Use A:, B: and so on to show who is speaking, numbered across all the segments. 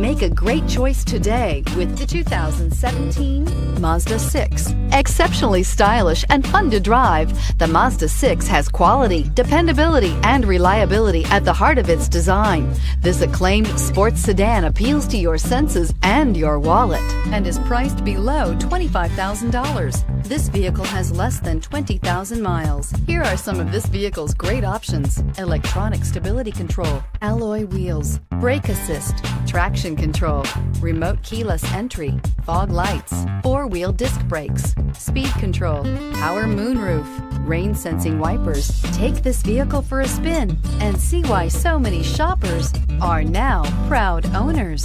A: Make a great choice today with the 2017 Mazda 6. Exceptionally stylish and fun to drive, the Mazda 6 has quality, dependability, and reliability at the heart of its design. This acclaimed sports sedan appeals to your senses and your wallet and is priced below $25,000. This vehicle has less than 20,000 miles. Here are some of this vehicle's great options. Electronic stability control, alloy wheels, brake assist, traction control, remote keyless entry, fog lights, four-wheel disc brakes, speed control, power moonroof, rain sensing wipers. Take this vehicle for a spin and see why so many shoppers are now proud owners.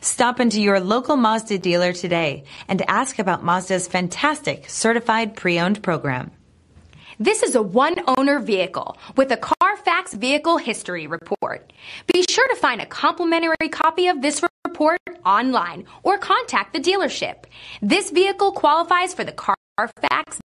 B: Stop into your local Mazda dealer today and ask about Mazda's fantastic certified pre-owned program.
C: This is a one owner vehicle with a Carfax Vehicle History Report. Be sure to find a complimentary copy of this report online or contact the dealership. This vehicle qualifies for the Carfax